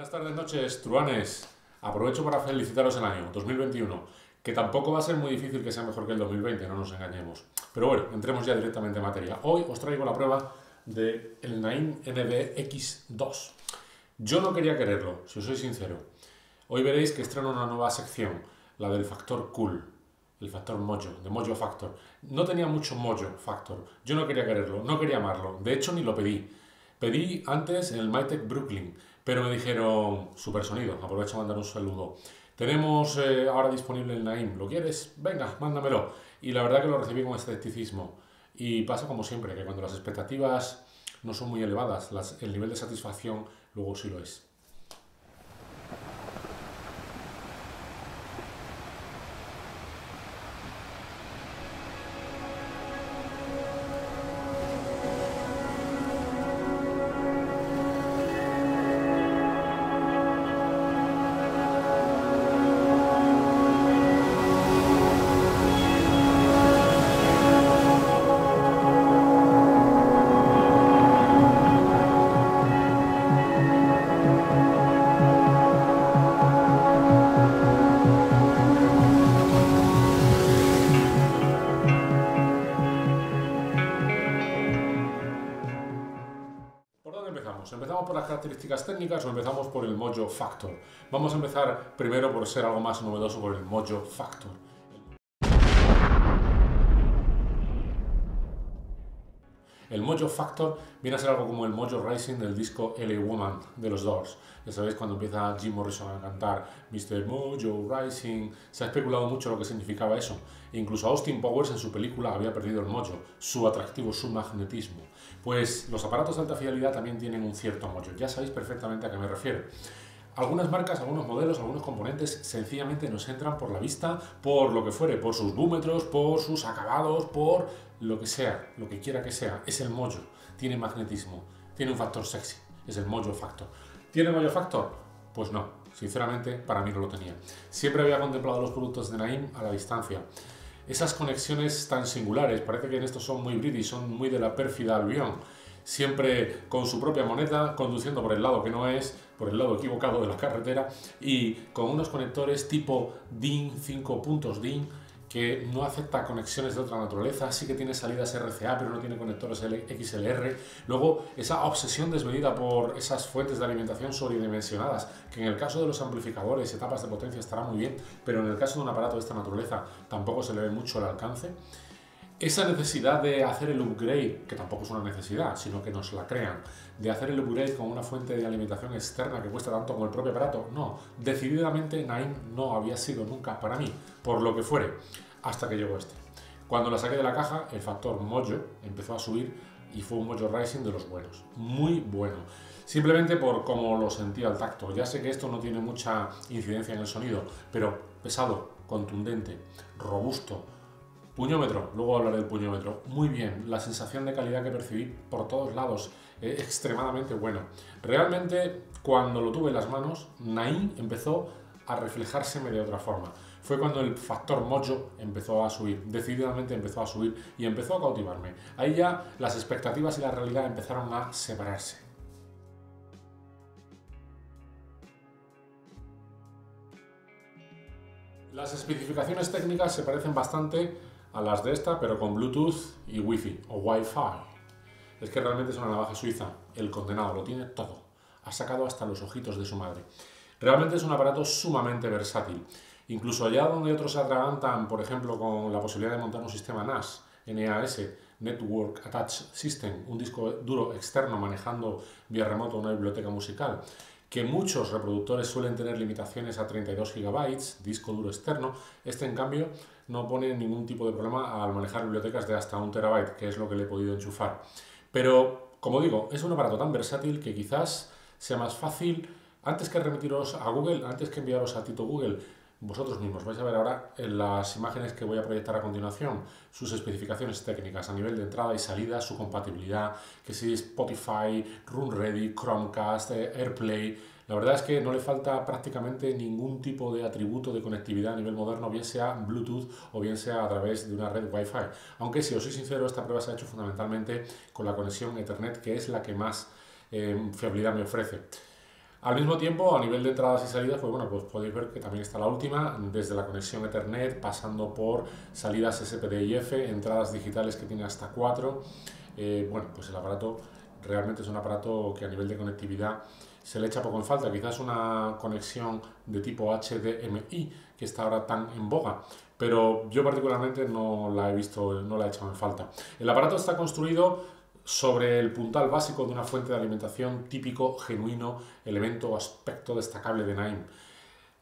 Buenas tardes, noches, truanes. Aprovecho para felicitaros el año 2021, que tampoco va a ser muy difícil que sea mejor que el 2020, no nos engañemos. Pero bueno, entremos ya directamente en materia. Hoy os traigo la prueba del el Naim NBX2. Yo no quería quererlo, si os soy sincero. Hoy veréis que estreno una nueva sección, la del factor cool, el factor mojo, de mojo factor. No tenía mucho mojo factor, yo no quería quererlo, no quería amarlo, de hecho ni lo pedí. Pedí antes el MyTech Brooklyn, pero me dijeron, super sonido, aprovecho a mandar un saludo. Tenemos eh, ahora disponible el Naim, ¿lo quieres? Venga, mándamelo. Y la verdad que lo recibí con escepticismo. Y pasa como siempre, que cuando las expectativas no son muy elevadas, el nivel de satisfacción luego sí lo es. Características técnicas o empezamos por el Mojo Factor? Vamos a empezar primero por ser algo más novedoso por el Mojo Factor. El Mojo Factor viene a ser algo como el Mojo Rising del disco LA Woman de los Doors. Ya sabéis, cuando empieza Jim Morrison a cantar Mr. Mojo Rising, se ha especulado mucho lo que significaba eso. incluso Austin Powers en su película había perdido el mojo, su atractivo, su magnetismo. Pues los aparatos de alta fidelidad también tienen un cierto mojo. Ya sabéis perfectamente a qué me refiero. Algunas marcas, algunos modelos, algunos componentes sencillamente nos entran por la vista, por lo que fuere, por sus búmetros, por sus acabados, por lo que sea, lo que quiera que sea. Es el mojo, tiene magnetismo, tiene un factor sexy, es el mojo factor. ¿Tiene mojo factor? Pues no, sinceramente para mí no lo tenía. Siempre había contemplado los productos de Naim a la distancia. Esas conexiones tan singulares, parece que en estos son muy british, son muy de la pérfida Albion siempre con su propia moneda, conduciendo por el lado que no es, por el lado equivocado de la carretera y con unos conectores tipo DIN, 5 puntos DIN, que no acepta conexiones de otra naturaleza, sí que tiene salidas RCA, pero no tiene conectores XLR. Luego, esa obsesión desmedida por esas fuentes de alimentación sobredimensionadas, que en el caso de los amplificadores, etapas de potencia estará muy bien, pero en el caso de un aparato de esta naturaleza tampoco se le ve mucho el alcance esa necesidad de hacer el upgrade, que tampoco es una necesidad, sino que nos la crean, de hacer el upgrade con una fuente de alimentación externa que cuesta tanto como el propio aparato, no, decididamente Naim no había sido nunca para mí, por lo que fuere, hasta que llegó este. Cuando la saqué de la caja, el factor Mojo empezó a subir y fue un Mojo Rising de los buenos, muy bueno. Simplemente por cómo lo sentía al tacto. Ya sé que esto no tiene mucha incidencia en el sonido, pero pesado, contundente, robusto, Puñómetro, luego hablaré del puñómetro. Muy bien, la sensación de calidad que percibí por todos lados, eh, extremadamente bueno. Realmente, cuando lo tuve en las manos, Naim empezó a reflejárseme de otra forma. Fue cuando el factor mojo empezó a subir, decididamente empezó a subir y empezó a cautivarme. Ahí ya las expectativas y la realidad empezaron a separarse. Las especificaciones técnicas se parecen bastante a las de esta, pero con Bluetooth y Wi-Fi o Wi-Fi. Es que realmente es una navaja suiza. El condenado lo tiene todo. Ha sacado hasta los ojitos de su madre. Realmente es un aparato sumamente versátil. Incluso allá donde otros se atragantan, por ejemplo, con la posibilidad de montar un sistema NAS, NAS, Network Attached System, un disco duro externo manejando vía remoto una biblioteca musical, que muchos reproductores suelen tener limitaciones a 32 GB, disco duro externo, este en cambio no pone ningún tipo de problema al manejar bibliotecas de hasta un terabyte, que es lo que le he podido enchufar. Pero, como digo, es un aparato tan versátil que quizás sea más fácil, antes que remitiros a Google, antes que enviaros a Tito Google, vosotros mismos vais a ver ahora en las imágenes que voy a proyectar a continuación sus especificaciones técnicas a nivel de entrada y salida, su compatibilidad, que si Spotify, RunReady, Chromecast, eh, AirPlay. La verdad es que no le falta prácticamente ningún tipo de atributo de conectividad a nivel moderno, bien sea Bluetooth o bien sea a través de una red Wi-Fi. Aunque si os soy sincero, esta prueba se ha hecho fundamentalmente con la conexión Ethernet, que es la que más eh, fiabilidad me ofrece. Al mismo tiempo, a nivel de entradas y salidas, pues bueno, pues podéis ver que también está la última, desde la conexión Ethernet, pasando por salidas SPDIF, entradas digitales que tiene hasta 4. Eh, bueno, pues el aparato realmente es un aparato que a nivel de conectividad se le echa poco en falta. Quizás una conexión de tipo HDMI, que está ahora tan en boga, pero yo particularmente no la he visto, no la he echado en falta. El aparato está construido sobre el puntal básico de una fuente de alimentación típico, genuino, elemento o aspecto destacable de Naim.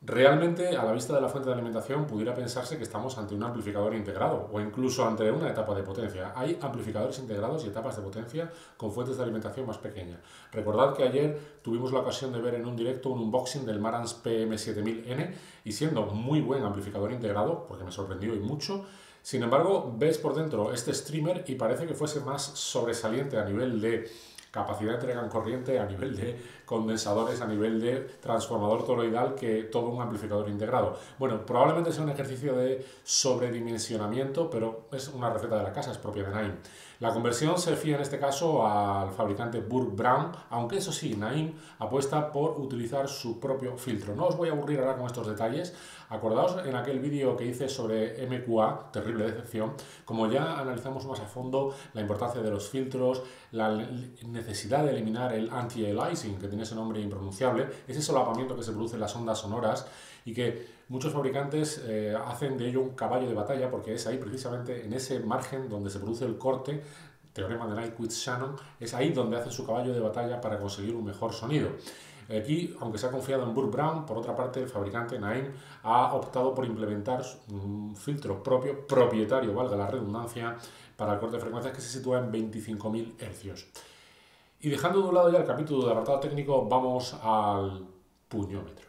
Realmente, a la vista de la fuente de alimentación, pudiera pensarse que estamos ante un amplificador integrado o incluso ante una etapa de potencia. Hay amplificadores integrados y etapas de potencia con fuentes de alimentación más pequeñas. Recordad que ayer tuvimos la ocasión de ver en un directo un unboxing del Marantz PM7000N y siendo muy buen amplificador integrado, porque me sorprendió y mucho, sin embargo, ves por dentro este streamer y parece que fuese más sobresaliente a nivel de capacidad de entrega en corriente, a nivel de condensadores, a nivel de transformador toroidal que todo un amplificador integrado. Bueno, probablemente sea un ejercicio de sobredimensionamiento, pero es una receta de la casa, es propia de Naim. La conversión se fía en este caso al fabricante Burke Brown, aunque eso sí, Naim apuesta por utilizar su propio filtro. No os voy a aburrir ahora con estos detalles, Acordaos en aquel vídeo que hice sobre MQA, terrible decepción, como ya analizamos más a fondo la importancia de los filtros, la necesidad de eliminar el anti-aliasing, que ese nombre impronunciable, ese solapamiento que se produce en las ondas sonoras y que muchos fabricantes eh, hacen de ello un caballo de batalla porque es ahí precisamente en ese margen donde se produce el corte teorema de Nyquist-Shannon, es ahí donde hacen su caballo de batalla para conseguir un mejor sonido. Aquí, aunque se ha confiado en Burke Brown, por otra parte, el fabricante Naim ha optado por implementar un filtro propio, propietario, valga la redundancia, para el corte de frecuencias que se sitúa en 25.000 Hz. Y dejando de un lado ya el capítulo de apartado técnico, vamos al puñómetro.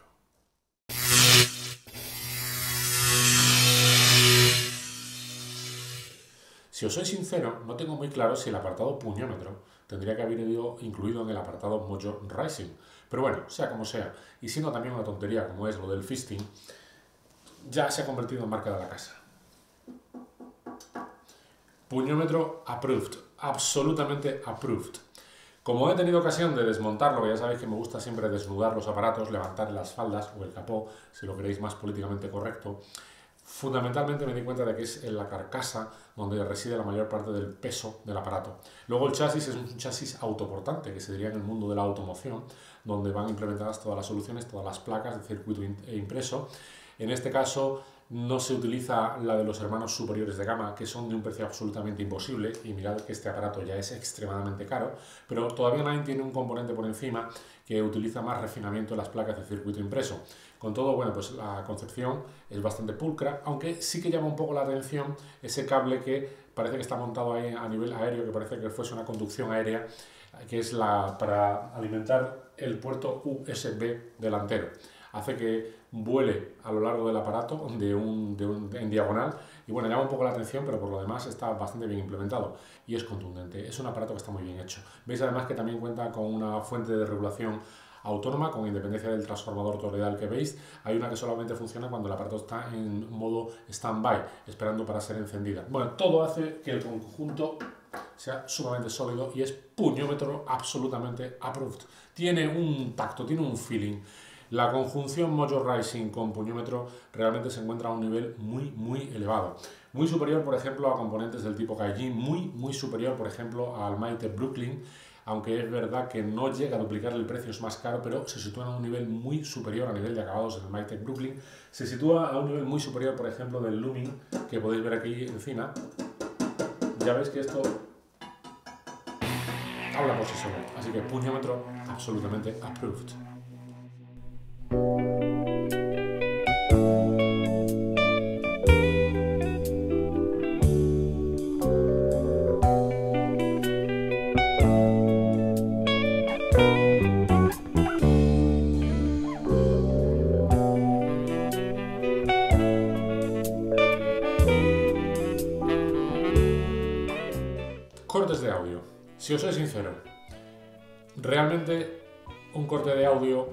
Si os soy sincero, no tengo muy claro si el apartado puñómetro tendría que haber ido incluido en el apartado Mojo Rising, pero bueno, sea como sea, y siendo también una tontería como es lo del fisting, ya se ha convertido en marca de la casa. Puñómetro approved, absolutamente approved. Como he tenido ocasión de desmontarlo, ya sabéis que me gusta siempre desnudar los aparatos, levantar las faldas o el capó, si lo queréis más políticamente correcto, fundamentalmente me di cuenta de que es en la carcasa donde reside la mayor parte del peso del aparato. Luego el chasis es un chasis autoportante, que se diría en el mundo de la automoción, donde van implementadas todas las soluciones, todas las placas de circuito impreso. En este caso no se utiliza la de los hermanos superiores de gama, que son de un precio absolutamente imposible, y mirad que este aparato ya es extremadamente caro, pero todavía nadie tiene un componente por encima que utiliza más refinamiento en las placas de circuito impreso. Con todo, bueno, pues la concepción es bastante pulcra, aunque sí que llama un poco la atención ese cable que parece que está montado ahí a nivel aéreo, que parece que fuese una conducción aérea, que es la para alimentar el puerto USB delantero. Hace que vuele a lo largo del aparato de un, de un, en diagonal y bueno, llama un poco la atención, pero por lo demás está bastante bien implementado y es contundente. Es un aparato que está muy bien hecho. Veis además que también cuenta con una fuente de regulación autónoma con independencia del transformador toroidal que veis. Hay una que solamente funciona cuando el aparato está en modo stand-by, esperando para ser encendida. Bueno, todo hace que el conjunto sea sumamente sólido y es puñómetro absolutamente approved. Tiene un tacto, tiene un feeling. La conjunción Mojo Rising con puñómetro realmente se encuentra a un nivel muy, muy elevado. Muy superior, por ejemplo, a componentes del tipo Kaijin, muy, muy superior, por ejemplo, al Maite Brooklyn, aunque es verdad que no llega a duplicar el precio, es más caro, pero se sitúa a un nivel muy superior a nivel de acabados en el Brooklyn. Se sitúa a un nivel muy superior, por ejemplo, del Lumin, que podéis ver aquí encima. Ya veis que esto habla por sí solo. Así que puñómetro absolutamente approved. Cortes de audio. Si os soy sincero, realmente un corte de audio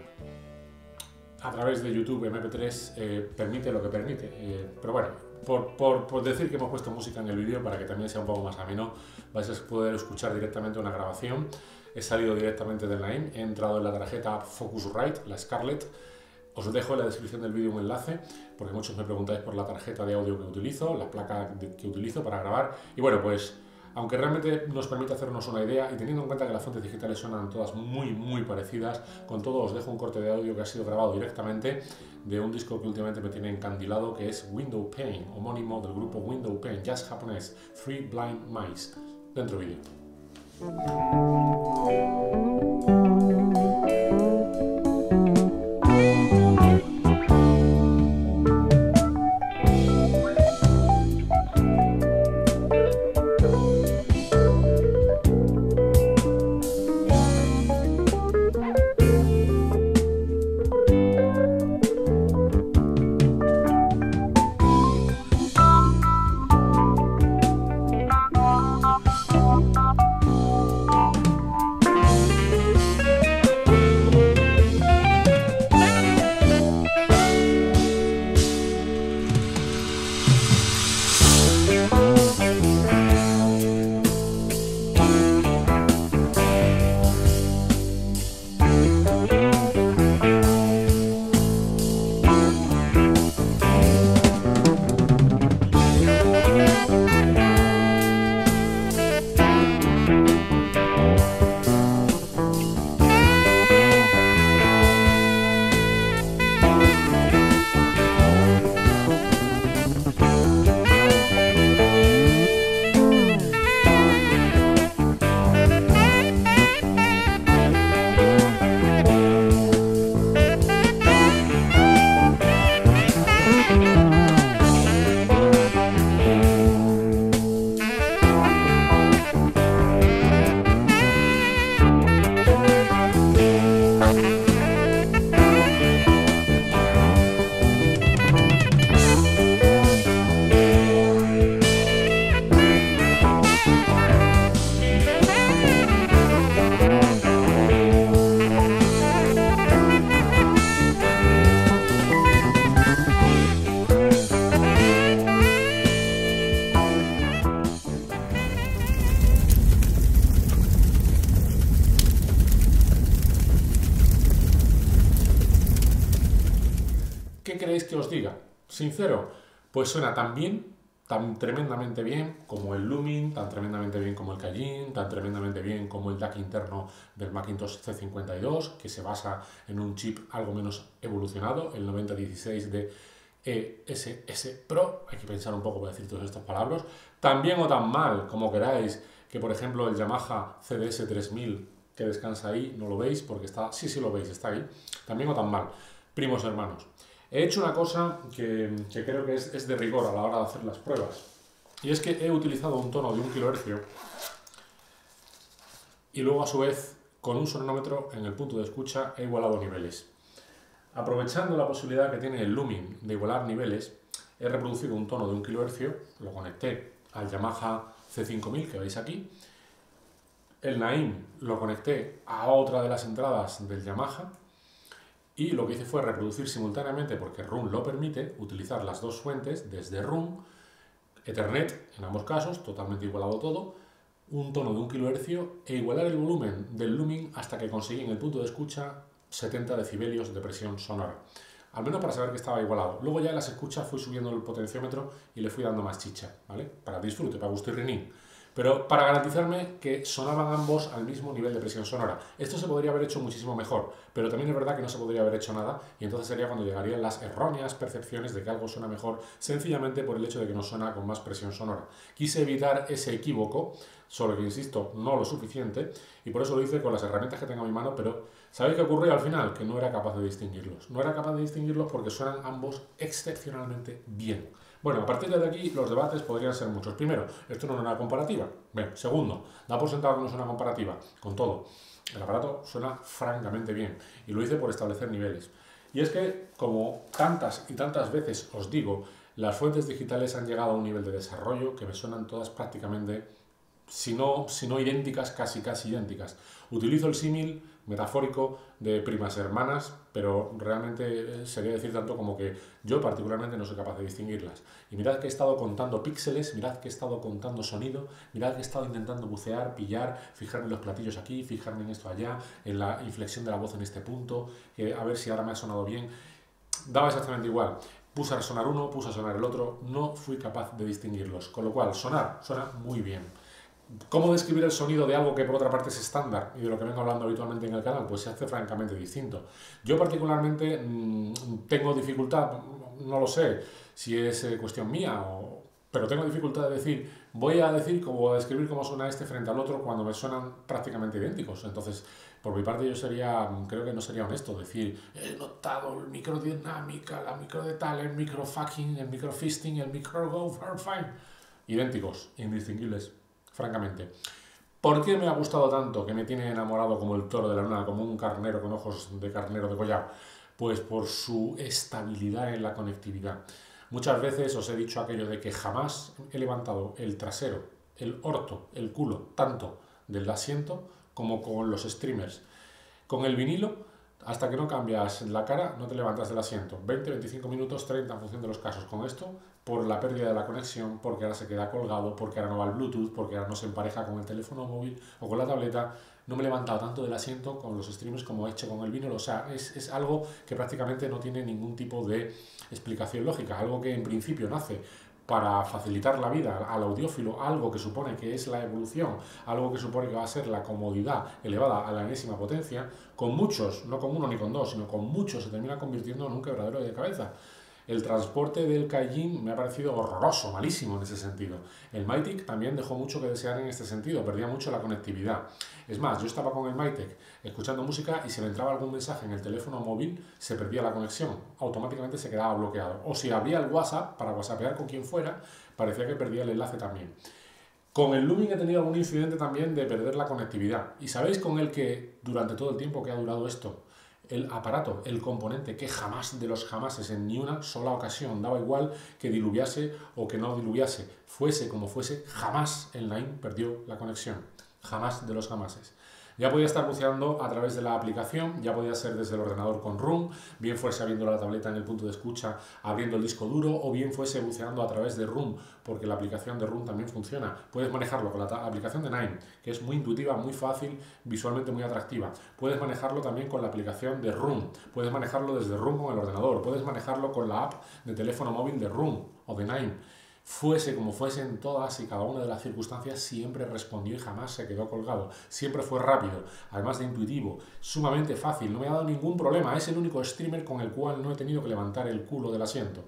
a través de YouTube MP3 eh, permite lo que permite. Eh, pero bueno, por, decir que hemos puesto música en el vídeo para que también sea un poco más ameno, vais a poder escuchar directamente una grabación. He salido directamente del Naim, he entrado en la tarjeta Focusrite, la Scarlett. Os dejo en la descripción del vídeo un enlace, porque muchos me preguntáis por la tarjeta de audio que utilizo, la placa que utilizo para grabar. Y bueno, pues aunque realmente nos permite hacernos una idea y teniendo en cuenta que las fuentes digitales suenan todas muy muy parecidas, con todo os dejo un corte de audio que ha sido grabado directamente de un disco que últimamente me tiene encandilado que es Window Pain, homónimo del grupo Window Pain, Jazz japonés, Three Blind Mice. Dentro vídeo. Pues suena tan bien, tan tremendamente bien como el Lumin, tan tremendamente bien como el Cayenne, tan tremendamente bien como el DAC interno del Macintosh C52, que se basa en un chip algo menos evolucionado, el 9016 de ESS Pro, hay que pensar un poco para decir todas estas palabras, tan bien o tan mal como queráis, que por ejemplo el Yamaha CDS 3000 que descansa ahí, no lo veis porque está, sí, sí lo veis, está ahí, también o tan mal, primos hermanos. He hecho una cosa que, creo que es, de rigor a la hora de hacer las pruebas. Y es que he utilizado un tono de un kilohercio y luego a su vez con un sonómetro en el punto de escucha he igualado niveles. Aprovechando la posibilidad que tiene el Lumin de igualar niveles, he reproducido un tono de un kilohercio, lo conecté al Yamaha C5000 que veis aquí, el Naim lo conecté a otra de las entradas del Yamaha y lo que hice fue reproducir simultáneamente, porque RUN lo permite, utilizar las dos fuentes desde RUN, Ethernet en ambos casos, totalmente igualado todo, un tono de un kilohercio e igualar el volumen del Lumin hasta que conseguí en el punto de escucha 70 decibelios de presión sonora. Al menos para saber que estaba igualado. Luego ya las escuchas fui subiendo el potenciómetro y le fui dando más chicha, ¿vale? Para disfrute, para gusto y pero para garantizarme que sonaban ambos al mismo nivel de presión sonora. Esto se podría haber hecho muchísimo mejor, pero también es verdad que no se podría haber hecho nada y entonces sería cuando llegarían las erróneas percepciones de que algo suena mejor sencillamente por el hecho de que no suena con más presión sonora. Quise evitar ese equívoco, solo que insisto, no lo suficiente, y por eso lo hice con las herramientas que tengo a mi mano, pero ¿sabéis qué ocurrió al final? Que no era capaz de distinguirlos. No era capaz de distinguirlos porque suenan ambos excepcionalmente bien. Bueno, a partir de aquí los debates podrían ser muchos. Primero, esto no es una comparativa. Bien. Segundo, da por sentado que no es una comparativa. Con todo, el aparato suena francamente bien y lo hice por establecer niveles. Y es que, como tantas y tantas veces os digo, las fuentes digitales han llegado a un nivel de desarrollo que me suenan todas prácticamente, si no, si no idénticas, casi casi idénticas. Utilizo el símil metafórico de primas hermanas, pero realmente eh, sería decir tanto como que yo particularmente no soy capaz de distinguirlas. Y mirad que he estado contando píxeles, mirad que he estado contando sonido, mirad que he estado intentando bucear, pillar, fijarme en los platillos aquí, fijarme en esto allá, en la inflexión de la voz en este punto, a ver si ahora me ha sonado bien. Daba exactamente igual. Puse a sonar uno, puse a sonar el otro, no fui capaz de distinguirlos. Con lo cual, sonar, suena muy bien. ¿Cómo describir el sonido de algo que por otra parte es estándar y de lo que vengo hablando habitualmente en el canal? Pues se hace francamente distinto. Yo particularmente mm, tengo dificultad, no lo sé si es eh, cuestión mía, pero tengo dificultad de decir, voy a decir o a describir cómo suena este frente al otro cuando me suenan prácticamente idénticos. Entonces, por mi parte yo sería, creo que no sería honesto decir, he notado el microdinámica, la micro de tal, el micro fucking, el micro fisting, el micro go fine. Idénticos, indistinguibles francamente. ¿Por qué me ha gustado tanto, que me tiene enamorado como el toro de la luna, como un carnero con ojos de carnero de collar? Pues por su estabilidad en la conectividad. Muchas veces os he dicho aquello de que jamás he levantado el trasero, el orto, el culo, tanto del asiento como con los streamers. Con el vinilo, hasta que no cambias la cara, no te levantas del asiento. 20, 25 minutos, 30 en función de los casos. Con esto por la pérdida de la conexión, porque ahora se queda colgado, porque ahora no va el Bluetooth, porque ahora no se empareja con el teléfono móvil o con la tableta. No me he levantado tanto del asiento con los streams como he hecho con el vinilo. O sea, es, es algo que prácticamente no tiene ningún tipo de explicación lógica. Algo que en principio nace para facilitar la vida al audiófilo, algo que supone que es la evolución, algo que supone que va a ser la comodidad elevada a la enésima potencia, con muchos, no con uno ni con dos, sino con muchos, se termina convirtiendo en un quebradero de cabeza. El transporte del Kaijin me ha parecido horroroso, malísimo en ese sentido. El Mytek también dejó mucho que desear en este sentido, perdía mucho la conectividad. Es más, yo estaba con el Mytek escuchando música y si me entraba algún mensaje en el teléfono móvil, se perdía la conexión, automáticamente se quedaba bloqueado. O si abría el WhatsApp para WhatsAppear con quien fuera, parecía que perdía el enlace también. Con el Looming he tenido algún incidente también de perder la conectividad. ¿Y sabéis con el que durante todo el tiempo que ha durado esto el aparato, el componente que jamás de los jamases en ni una sola ocasión daba igual que diluviase o que no diluviase, fuese como fuese, jamás el line perdió la conexión, jamás de los jamases. Ya podía estar buceando a través de la aplicación, ya podía ser desde el ordenador con Room, bien fuese abriendo la tableta en el punto de escucha, abriendo el disco duro, o bien fuese buceando a través de Room, porque la aplicación de Room también funciona. Puedes manejarlo con la aplicación de Nine, que es muy intuitiva, muy fácil, visualmente muy atractiva. Puedes manejarlo también con la aplicación de Room, puedes manejarlo desde Room con el ordenador, puedes manejarlo con la app de teléfono móvil de Room o de Nine fuese como fuesen todas y cada una de las circunstancias, siempre respondió y jamás se quedó colgado. Siempre fue rápido, además de intuitivo, sumamente fácil, no me ha dado ningún problema. Es el único streamer con el cual no he tenido que levantar el culo del asiento.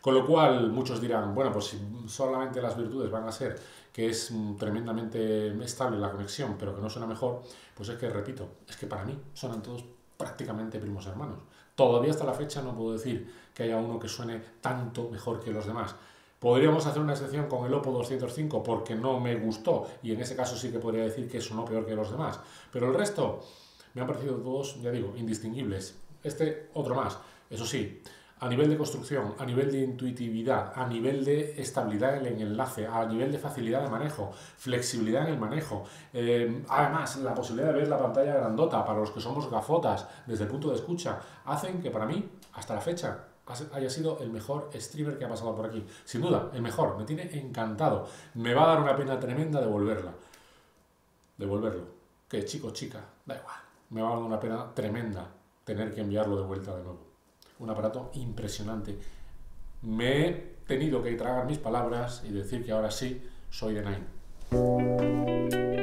Con lo cual muchos dirán, bueno, pues solamente las virtudes van a ser que es mm, tremendamente estable la conexión, pero que no suena mejor, pues es que, repito, es que para mí suenan todos prácticamente primos hermanos. Todavía hasta la fecha no puedo decir que haya uno que suene tanto mejor que los demás. Podríamos hacer una excepción con el Oppo 205 porque no me gustó y en ese caso sí que podría decir que sonó peor que los demás. Pero el resto me han parecido todos, ya digo, indistinguibles. Este otro más. Eso sí, a nivel de construcción, a nivel de intuitividad, a nivel de estabilidad en el enlace, a nivel de facilidad de manejo, flexibilidad en el manejo. Eh, además, la posibilidad de ver la pantalla grandota para los que somos gafotas desde el punto de escucha, hacen que para mí, hasta la fecha, haya sido el mejor streamer que ha pasado por aquí. Sin duda, el mejor. Me tiene encantado. Me va a dar una pena tremenda devolverla. Devolverlo. Que chico, chica, da igual. Me va a dar una pena tremenda tener que enviarlo de vuelta de nuevo. Un aparato impresionante. Me he tenido que tragar mis palabras y decir que ahora sí soy de Nine.